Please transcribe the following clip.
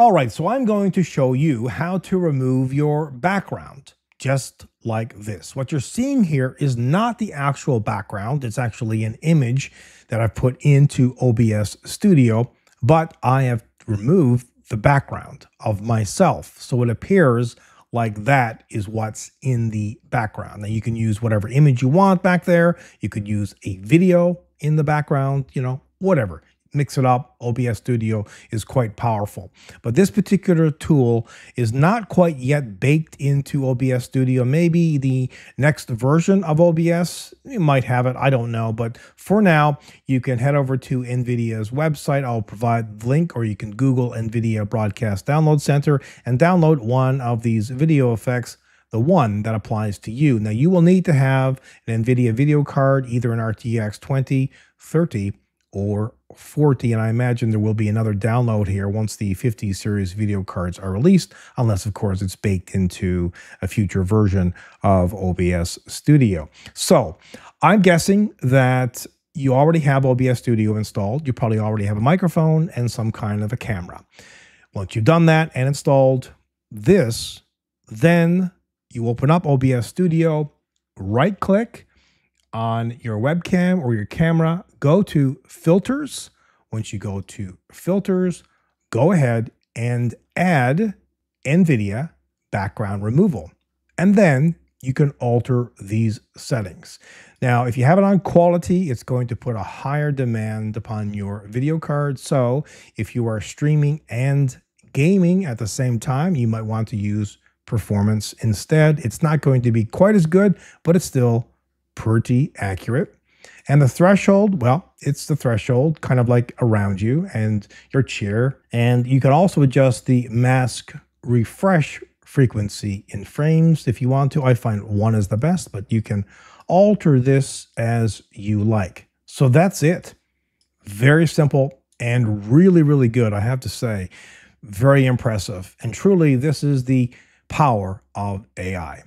All right, so I'm going to show you how to remove your background just like this. What you're seeing here is not the actual background. It's actually an image that I've put into OBS Studio, but I have removed the background of myself. So it appears like that is what's in the background. Now you can use whatever image you want back there. You could use a video in the background, you know, whatever mix it up. OBS Studio is quite powerful. But this particular tool is not quite yet baked into OBS Studio. Maybe the next version of OBS you might have it. I don't know. But for now, you can head over to NVIDIA's website. I'll provide the link, or you can Google NVIDIA Broadcast Download Center and download one of these video effects the one that applies to you. Now, you will need to have an NVIDIA video card, either an RTX 2030 or 40 and I imagine there will be another download here once the 50 series video cards are released unless of course it's baked into a future version of OBS Studio. So I'm guessing that you already have OBS Studio installed. You probably already have a microphone and some kind of a camera. Once you've done that and installed this, then you open up OBS Studio, right click, on your webcam or your camera, go to filters. Once you go to filters, go ahead and add NVIDIA background removal. And then you can alter these settings. Now, if you have it on quality, it's going to put a higher demand upon your video card. So if you are streaming and gaming at the same time, you might want to use performance instead. It's not going to be quite as good, but it's still pretty accurate. And the threshold, well, it's the threshold kind of like around you and your chair. And you can also adjust the mask refresh frequency in frames if you want to. I find one is the best, but you can alter this as you like. So that's it. Very simple and really, really good, I have to say. Very impressive. And truly, this is the power of AI.